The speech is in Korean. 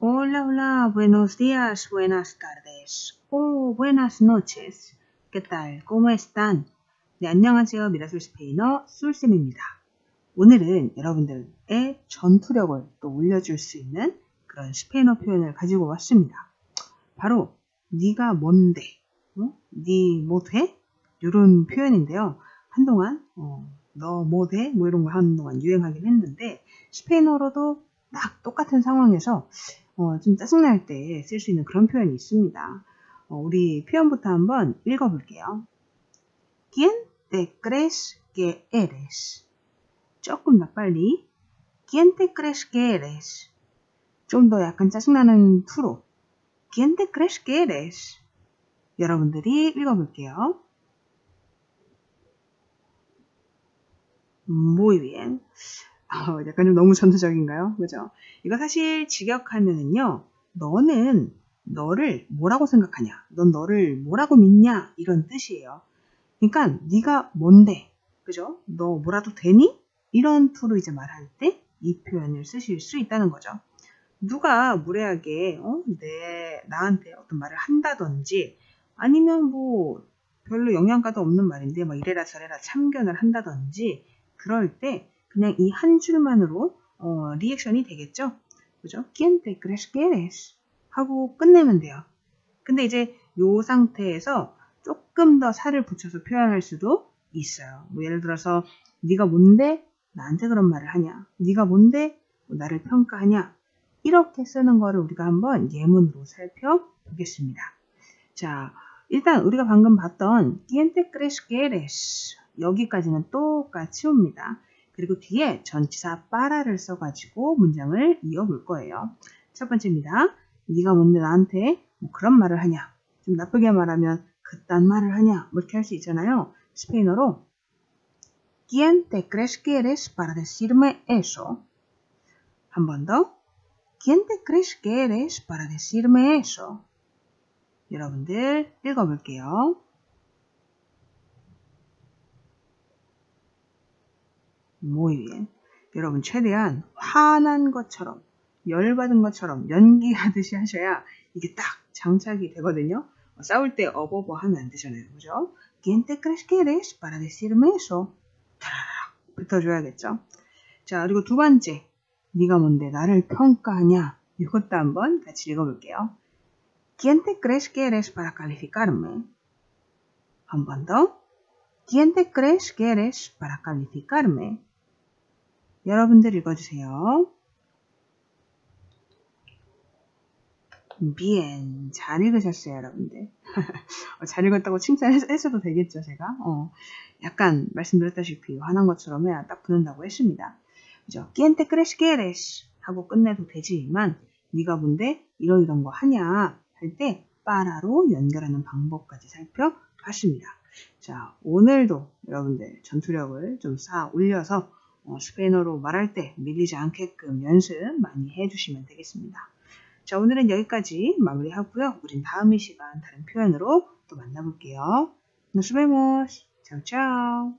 Hola, hola, buenos días, buenas tardes, o buenas noches. ¿Qué tal? ¿Cómo están? 네, 안녕하세요. 미라솔 스페인어 술쌤입니다. 오늘은 여러분들의 전투력을 또 올려줄 수 있는 그런 스페인어 표현을 가지고 왔습니다. 바로 네가 뭔데, 어? 네뭐 돼? 이런 표현인데요. 한동안 어, 너뭐 돼? 뭐 이런 거 한동안 유행하긴 했는데 스페인어로도 딱 똑같은 상황에서 어, 좀 짜증날 때 쓸 수 있는 그런 표현이 있습니다. 어, 우리 표현부터 한번 읽어볼게요. ¿Quién te crees que eres? 조금 더 빨리. ¿Quién te crees que eres? 좀 더 약간 짜증나는 투로. ¿Quién te crees que eres? 여러분들이 읽어볼게요. Muy bien. 어, 약간 좀 너무 전투적인가요? 그죠? 이거 사실 직역하면은요, 너는 너를 뭐라고 생각하냐? 넌 너를 뭐라고 믿냐? 이런 뜻이에요. 그러니까 네가 뭔데? 그죠? 너 뭐라도 되니? 이런 투로 이제 말할 때 이 표현을 쓰실 수 있다는 거죠. 누가 무례하게 어? 내 나한테 어떤 말을 한다든지 아니면 뭐 별로 영양가도 없는 말인데 뭐 이래라 저래라 참견을 한다든지 그럴 때 그냥 이 한 줄만으로 어, 리액션이 되겠죠. 그죠? ¿Quién te crees que eres? 하고 끝내면 돼요. 근데 이제 요 상태에서 조금 더 살을 붙여서 표현할 수도 있어요. 뭐 예를 들어서 네가 뭔데 나한테 그런 말을 하냐? 네가 뭔데 뭐 나를 평가하냐? 이렇게 쓰는 거를 우리가 한번 예문으로 살펴보겠습니다. 자, 일단 우리가 방금 봤던 ¿Quién te crees que eres? 여기까지는 똑같이 옵니다. 그리고 뒤에 전치사 빠라를 써가지고 문장을 이어볼 거예요. 첫 번째입니다. 네가 뭔데 나한테 뭐 그런 말을 하냐? 좀 나쁘게 말하면 그딴 말을 하냐? 뭐 이렇게 할 수 있잖아요. 스페인어로 ¿Quién te crees que eres para decirme eso? 한 번 더. ¿Quién te crees que eres para decirme eso? 여러분들 읽어볼게요. Muy bien. 여러분 최대한 화난 것처럼 열받은 것처럼 연기하듯이 하셔야 이게 딱 장착이 되거든요. 싸울 때 어버버 하면 안 되잖아요. 그죠? ¿Quién te crees que eres para decirme eso? 타라락 붙어줘야겠죠. 자 그리고 두 번째 네가 뭔데 나를 평가하냐 이것도 한번 같이 읽어볼게요. ¿Quién te crees que eres para calificarme? 한 번 더. ¿Quién te crees que eres para calificarme? 여러분들 읽어주세요. bien. 잘 읽으셨어요, 여러분들. 잘 읽었다고 칭찬했어도 되겠죠, 제가. 어, 약간 말씀드렸다시피 화난 것처럼 해야 딱 붙는다고 했습니다. 그죠? ¿Quién te crees que eres? 하고 끝내도 되지만 네가 뭔데 이런 거 하냐 할 때 빠라로 연결하는 방법까지 살펴봤습니다. 자, 오늘도 여러분들 전투력을 좀 쌓아 올려서 어, 스페인어로 말할 때 밀리지 않게끔 연습 많이 해주시면 되겠습니다. 자, 오늘은 여기까지 마무리하고요. 우린 다음 이 시간 다른 표현으로 또 만나볼게요. Nos vemos. Chao, chao.